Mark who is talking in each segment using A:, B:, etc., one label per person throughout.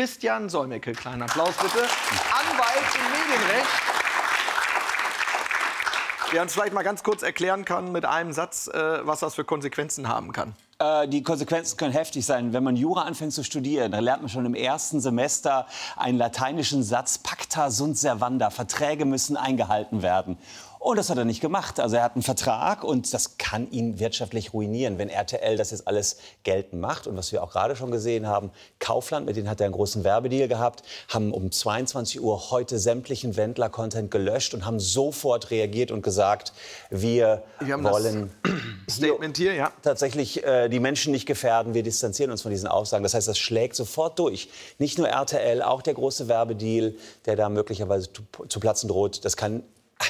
A: Christian Solmecke. Kleinen Applaus bitte. Anwalt im Medienrecht. Der uns vielleicht mal ganz kurz erklären kann mit einem Satz, äh, was das für Konsequenzen haben kann.
B: Äh, die Konsequenzen können heftig sein. Wenn man Jura anfängt zu studieren, dann lernt man schon im ersten Semester einen lateinischen Satz, pacta sunt servanda, Verträge müssen eingehalten werden. Und das hat er nicht gemacht. Also er hat einen Vertrag und das kann ihn wirtschaftlich ruinieren, wenn RTL das jetzt alles geltend macht. Und was wir auch gerade schon gesehen haben, Kaufland, mit denen hat er einen großen Werbedeal gehabt, haben um 22 Uhr heute sämtlichen Wendler-Content gelöscht und haben sofort reagiert und gesagt, wir, wir wollen
A: Statement hier, ja.
B: tatsächlich äh, die Menschen nicht gefährden. Wir distanzieren uns von diesen Aussagen. Das heißt, das schlägt sofort durch. Nicht nur RTL, auch der große Werbedeal, der da möglicherweise zu, zu platzen droht. Das kann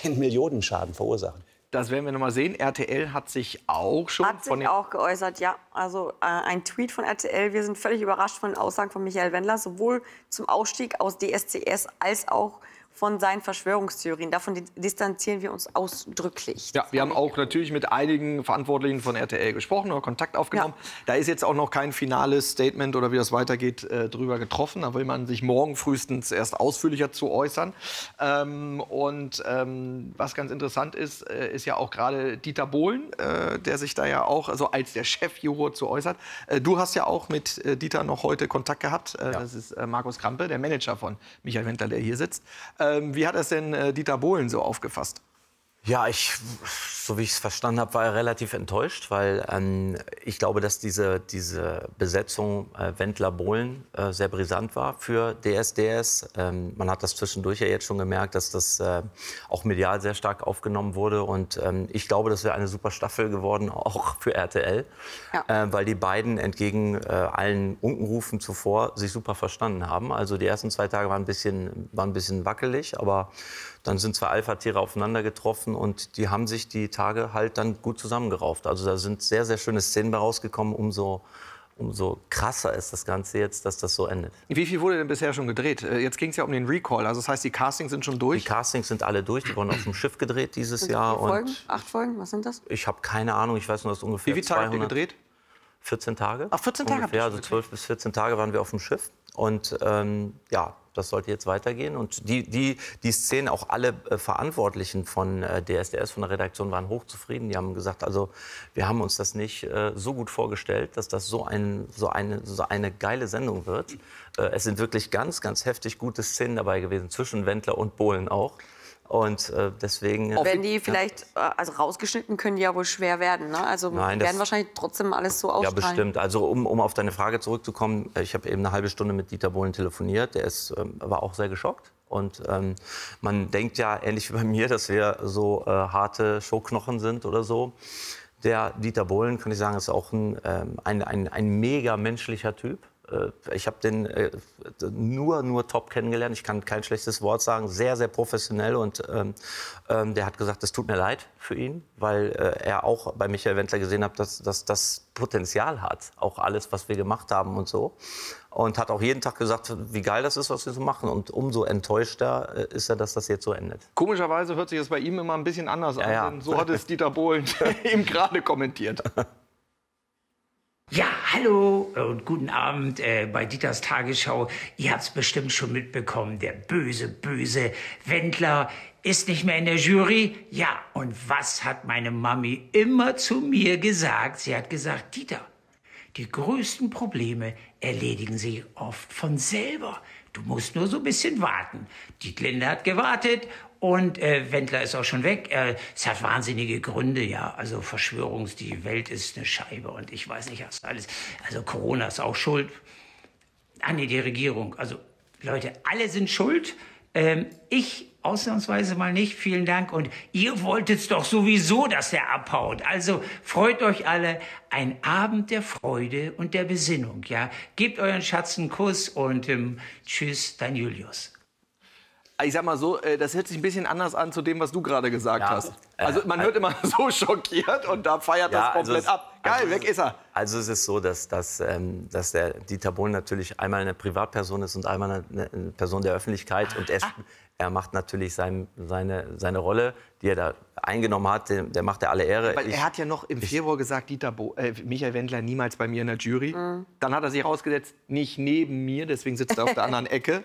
B: einen Millionenschaden verursachen.
A: Das werden wir noch mal sehen. RTL hat sich auch schon
C: hat sich auch geäußert, ja. Also äh, ein Tweet von RTL. Wir sind völlig überrascht von den Aussagen von Michael Wendler, sowohl zum Ausstieg aus DSCS als auch von seinen Verschwörungstheorien. Davon distanzieren wir uns ausdrücklich.
A: Ja, wir haben auch natürlich mit einigen Verantwortlichen von RTL gesprochen oder Kontakt aufgenommen. Ja. Da ist jetzt auch noch kein finales Statement oder wie das weitergeht äh, drüber getroffen. Da will man sich morgen frühestens erst ausführlicher zu äußern. Ähm, und ähm, was ganz interessant ist, äh, ist ja auch gerade Dieter Bohlen, äh, der sich da ja auch also als der Chefjuror zu äußert. Äh, du hast ja auch mit äh, Dieter noch heute Kontakt gehabt. Äh, ja. Das ist Markus Krampe, der Manager von Michael Wendler, der hier sitzt. Ähm, wie hat es denn äh, Dieter Bohlen so aufgefasst?
D: Ja, ich, so wie ich es verstanden habe, war er relativ enttäuscht, weil ähm, ich glaube, dass diese, diese Besetzung äh, Wendler-Bohlen äh, sehr brisant war für DSDS. Ähm, man hat das zwischendurch ja jetzt schon gemerkt, dass das äh, auch medial sehr stark aufgenommen wurde. Und ähm, ich glaube, das wäre eine super Staffel geworden, auch für RTL, ja. Äh, weil die beiden entgegen äh, allen Unkenrufen zuvor sich super verstanden haben. Also die ersten zwei Tage waren ein bisschen, waren ein bisschen wackelig, aber dann sind zwei Alpha-Tiere aufeinander getroffen und die haben sich die Tage halt dann gut zusammengerauft. Also da sind sehr, sehr schöne Szenen bei rausgekommen, umso umso krasser ist das Ganze jetzt, dass das so endet.
A: Wie viel wurde denn bisher schon gedreht? Äh, jetzt ging es ja um den Recall, also das heißt, die Castings sind schon durch?
D: Die Castings sind alle durch, die wurden auf dem Schiff gedreht dieses sind Jahr.
C: Folgen? Und Acht Folgen, was sind das?
D: Ich habe keine Ahnung, ich weiß nur, dass ungefähr
A: Wie viele Tage habt ihr gedreht?
D: 14 Tage.
A: Ach, 14 Tage?
D: Ungefähr, also 12 bis 14 Tage waren wir auf dem Schiff. Und ähm, ja, das sollte jetzt weitergehen. Und die, die, die Szenen, auch alle äh, Verantwortlichen von äh, DSDS, von der Redaktion, waren hochzufrieden. Die haben gesagt, also wir haben uns das nicht äh, so gut vorgestellt, dass das so, ein, so, eine, so eine geile Sendung wird. Es sind wirklich ganz, ganz heftig gute Szenen dabei gewesen, zwischen Wendler und Bohlen auch. Und äh, deswegen.
C: Wenn die vielleicht, ja. Äh, also rausgeschnitten können die ja wohl schwer werden. Ne? Also Nein, werden wahrscheinlich trotzdem alles so ausstrahlen.
D: Ja, bestimmt. Also um, um auf deine Frage zurückzukommen, äh, ich habe eben eine halbe Stunde mit Dieter Bohlen telefoniert. Der ist, ähm, war auch sehr geschockt. Und ähm, man denkt ja, ähnlich wie bei mir, dass wir so äh, harte Showknochen sind oder so. Der Dieter Bohlen, kann ich sagen, ist auch ein, ähm, ein, ein, ein mega menschlicher Typ. Äh, ich habe den äh, nur, nur top kennengelernt. Ich kann kein schlechtes Wort sagen. Sehr, sehr professionell. Und ähm, ähm, der hat gesagt, es tut mir leid für ihn, weil äh, er auch bei Michael Wendler gesehen hat, dass, dass das Potenzial hat. Auch alles, was wir gemacht haben und so. Und hat auch jeden Tag gesagt, wie geil das ist, was wir so machen. Und umso enttäuschter äh, ist er, dass das jetzt so endet.
A: Komischerweise hört sich das bei ihm immer ein bisschen anders ja, an. Ja. So hat es Dieter Bohlen ihm gerade kommentiert.
E: Ja, hallo und guten Abend äh, bei Dieters Tagesschau. Ihr habt's bestimmt schon mitbekommen, der böse, böse Wendler ist nicht mehr in der Jury. Ja, und was hat meine Mami immer zu mir gesagt? Sie hat gesagt, Dieter, die größten Probleme erledigen sich oft von selber. Du musst nur so ein bisschen warten. Dietlinde hat gewartet und äh, Wendler ist auch schon weg. Äh, es hat wahnsinnige Gründe, ja. Also Verschwörungs, die Welt ist eine Scheibe und ich weiß nicht, was alles. Also Corona ist auch schuld. Ah nee, die Regierung. Also Leute, alle sind schuld. Ähm, ich ausnahmsweise mal nicht. Vielen Dank. Und ihr wolltet doch sowieso, dass der abhaut. Also freut euch alle. Ein Abend der Freude und der Besinnung. Ja, gebt euren Schatz einen Kuss und ähm, tschüss, dein Julius.
A: Ich sag mal so, äh, das hört sich ein bisschen anders an zu dem, was du gerade gesagt
D: Ja,
A: hast.
D: äh,
A: Also man wird immer so schockiert und da feiert
D: Ja,
A: das komplett
D: also es-
A: ab. Geil,
D: also
A: weg
D: es-
A: ist er.
D: Also es ist so, dass, dass, ähm, dass der Dieter Bohlen natürlich einmal eine Privatperson ist und einmal eine, eine Person der Öffentlichkeit. Und er, er macht natürlich sein, seine, seine Rolle, die er da eingenommen hat, der, der macht er alle Ehre.
A: Weil
D: Ich-
A: er hat ja noch im Februar gesagt, Dieter Bo äh, Michael Wendler niemals bei mir in der Jury.
C: Mhm.
A: Dann hat er sich rausgesetzt, nicht neben mir, deswegen sitzt er auf der anderen Ecke.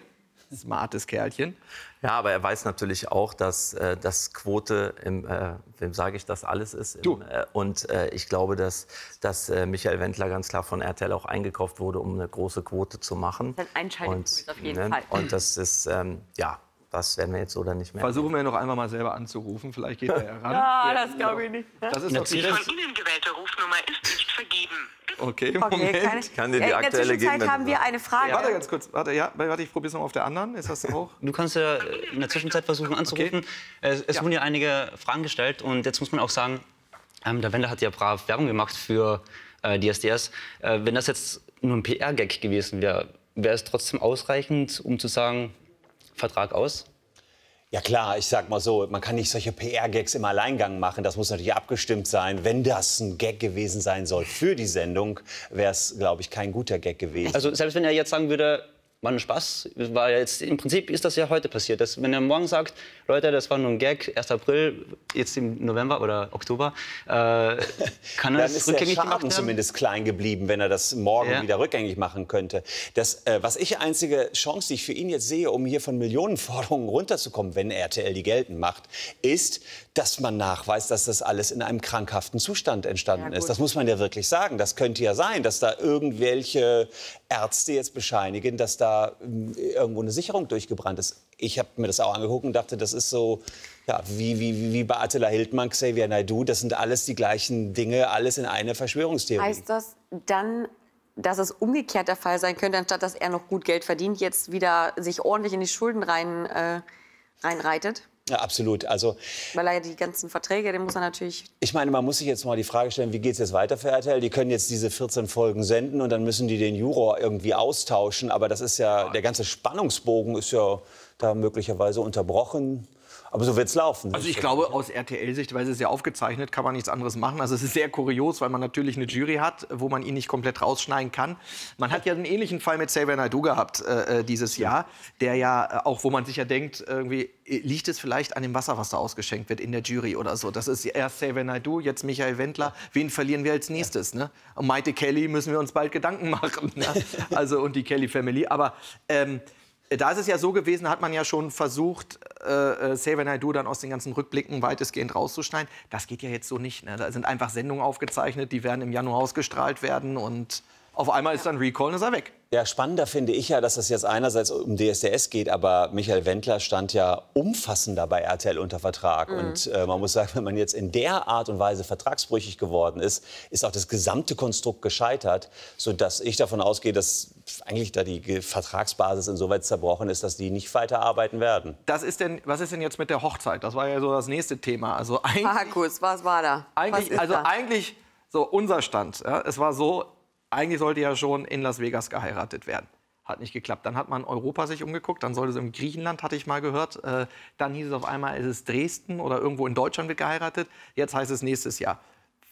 A: Smartes Kerlchen.
D: Ja, aber er weiß natürlich auch, dass äh, das Quote, im, äh, wem sage ich das, alles ist. Im,
A: Du.
D: Äh, und äh, ich glaube, dass, dass äh, Michael Wendler ganz klar von RTL auch eingekauft wurde, um eine große Quote zu machen.
C: Das ist ein Einschaltungspunkt auf jeden
D: ne,
C: Fall.
D: Und das ist, ähm, ja, das werden wir jetzt so oder nicht mehr.
A: Versuchen wir noch einmal mal selber anzurufen. Vielleicht geht er ja ran.
C: Ah, das glaube ich nicht.
A: Das ist Die
F: von Ihnen gewählte Rufnummer ist nicht vergeben.
A: Okay,
C: Okay,
A: Moment.
C: keine,
D: kann dir die
C: Ja, in der
D: aktuelle
C: Zwischenzeit haben wir eine Frage.
A: Warte ganz kurz. Warte, ja, warte ich probiere es noch auf der anderen. Ist das auch?
G: Du kannst ja in der Zwischenzeit versuchen anzurufen. Es, es wurden ja einige Fragen gestellt und jetzt muss man auch sagen, ähm, der Wender hat ja brav Werbung gemacht für äh, die SDS. Äh, wenn das jetzt nur ein PR-Gag gewesen wäre, wäre es trotzdem ausreichend, um zu sagen, Vertrag aus?
B: Ja klar, ich sag mal so, man kann nicht solche PR-Gags im Alleingang machen. Das muss natürlich abgestimmt sein. Wenn das ein Gag gewesen sein soll für die Sendung, wäre es, glaube ich, kein guter Gag gewesen.
G: Also selbst wenn er jetzt sagen würde, war ein Spaß, war jetzt, im Prinzip ist das ja heute passiert. Dass, wenn er morgen sagt, Leute, das war nur ein Gag, 1. April, jetzt im November oder Oktober, äh, kann
B: Dann
G: das
B: ist der
G: rückgängig gemacht
B: Schaden
G: werden?
B: zumindest klein geblieben, wenn er das morgen
G: Ja.
B: wieder rückgängig machen könnte. Das, äh, was ich einzige Chance, die ich für ihn jetzt sehe, um hier von Millionenforderungen runterzukommen, wenn RTL die geltend macht, ist, dass man nachweist, dass das alles in einem krankhaften Zustand entstanden
C: Ja,
B: ist. Das muss man ja wirklich sagen. Das könnte ja sein, dass da irgendwelche Ärzte jetzt bescheinigen, dass da ähm, irgendwo eine Sicherung durchgebrannt ist. Ich habe mir das auch angeguckt und dachte, das ist so, ja, wie, wie, wie- wie bei Attila Hildmann, Xavier Naidoo, das sind alles die gleichen Dinge, alles in eine Verschwörungstheorie.
C: Heißt das dann, dass es umgekehrt der Fall sein könnte, anstatt dass er noch gut Geld verdient, jetzt wieder sich ordentlich in die Schulden rein, äh, reinreitet?
B: Ja, absolut. Also
C: Weil er ja die ganzen Verträge, den muss er natürlich.
B: ich meine, man muss sich jetzt mal die Frage stellen, wie geht es jetzt weiter für RTL? Die können jetzt diese 14 Folgen senden und dann müssen die den Juror irgendwie austauschen. Aber das ist ja, der ganze Spannungsbogen ist ja da möglicherweise unterbrochen. Aber so wird es laufen.
A: Also ich glaube, aus RTL-Sicht, weil es ist ja aufgezeichnet, kann man nichts anderes machen. Also es ist sehr kurios, weil man natürlich eine Jury hat, wo man ihn nicht komplett rausschneiden kann. Man hat ja einen ähnlichen Fall mit Xavier Naidoo gehabt äh, äh, dieses Jahr, der ja äh, auch, wo man sich ja denkt, irgendwie äh, liegt es vielleicht an dem Wasser, was da ausgeschenkt wird in der Jury oder so. Das ist erst Xavier Naidoo, jetzt Michael Wendler. Wen verlieren wir als nächstes? Ne? Und Maite Kelly müssen wir uns bald Gedanken machen. Ne? Also und die Kelly Family. Aber ähm, da ist es ja so gewesen, hat man ja schon versucht, äh, äh, Xavier Naidoo dann aus den ganzen Rückblicken weitestgehend rauszuschneiden. Das geht ja jetzt so nicht. Ne? Da sind einfach Sendungen aufgezeichnet, die werden im Januar ausgestrahlt werden und auf einmal ist dann Recall und ist er weg.
B: Ja, spannender finde ich ja, dass es jetzt einerseits um DSDS geht, aber Michael Wendler stand ja umfassender bei RTL unter Vertrag. Und äh, man muss sagen, wenn man jetzt in der Art und Weise vertragsbrüchig geworden ist, ist auch das gesamte Konstrukt gescheitert, sodass ich davon ausgehe, dass eigentlich da die Vertragsbasis insoweit zerbrochen ist, dass die nicht weiter arbeiten werden.
A: Das ist denn, was ist denn jetzt mit der Hochzeit? Das war ja so das nächste Thema. Also eigentlich,
C: Markus, was war da? was
A: eigentlich,
C: ist
A: also
C: da?
A: eigentlich so unser Stand. Ja, es war so, eigentlich sollte ja schon in Las Vegas geheiratet werden. Hat nicht geklappt. Dann hat man Europa sich umgeguckt, dann sollte es in Griechenland, hatte ich mal gehört. Äh, dann hieß es auf einmal, es ist Dresden oder irgendwo in Deutschland wird geheiratet. Jetzt heißt es nächstes Jahr.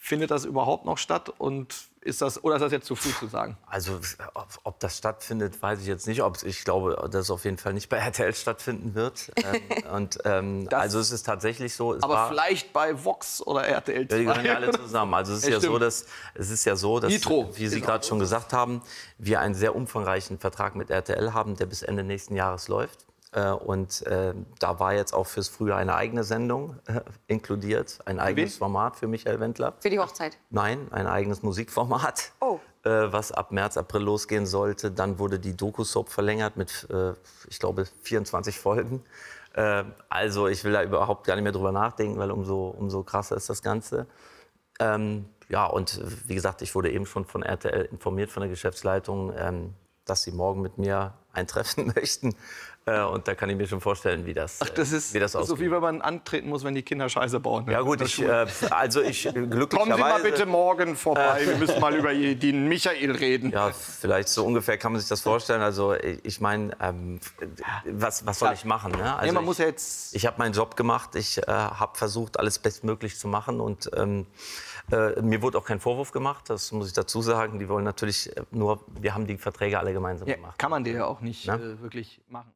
A: Findet das überhaupt noch statt? Und ist das, oder ist das jetzt zu früh zu sagen?
D: Also ob, ob das stattfindet, weiß ich jetzt nicht. Ob, ich glaube, dass es auf jeden Fall nicht bei RTL stattfinden wird. ähm, und, ähm,
A: Das-
D: also es ist tatsächlich so.
A: Aber
D: war,
A: vielleicht bei Vox oder RTL
D: Ja, die
A: 2.
D: gehören ja alle zusammen. Also es ist
A: Ja,
D: ja, so, dass es ist ja so, dass
A: Nitro
D: wie Sie
A: ist
D: gerade schon gesagt haben, wir einen sehr umfangreichen Vertrag mit RTL haben, der bis Ende nächsten Jahres läuft. Äh, Und äh, da war jetzt auch fürs Frühjahr eine eigene Sendung äh, inkludiert, ein eigenes Format für Michael Wendler.
C: Für die Hochzeit.
D: Nein, ein eigenes Musikformat,
C: Oh.
D: was ab März, April losgehen sollte. Dann wurde die Doku-Soap verlängert mit, ich glaube, 24 Folgen. Also ich will da überhaupt gar nicht mehr drüber nachdenken, weil umso, umso krasser ist das Ganze. Ähm, ja, und wie gesagt, ich wurde eben schon von RTL informiert, von der Geschäftsleitung, ähm, dass sie morgen mit mir eintreffen möchten. Äh, und da kann ich mir schon vorstellen, wie das,
A: Ach, das
D: äh,
A: ist
D: wie das
A: so
D: ausgeht.
A: wie wenn man antreten muss, wenn die Kinder Scheiße bauen. ne?
D: ja gut, ich, äh, also ich glücklicherweise...
A: Kommen Sie mal bitte morgen vorbei. Wir müssen mal über den Michael reden.
D: Ja, vielleicht so ungefähr kann man sich das vorstellen. Also ich meine, ähm, was, was soll ich machen? Ne? Also
A: nee, man
D: ich,
A: muss jetzt.
D: Ich habe meinen Job gemacht. Ich äh, habe versucht, alles bestmöglich zu machen. Und ähm, äh, mir wurde auch kein Vorwurf gemacht. Das muss ich dazu sagen. Die wollen natürlich äh, nur, wir haben die Verträge alle gemeinsam
A: Ja,
D: gemacht.
A: kann man dir ja auch nicht
D: Ne?
A: äh, wirklich machen.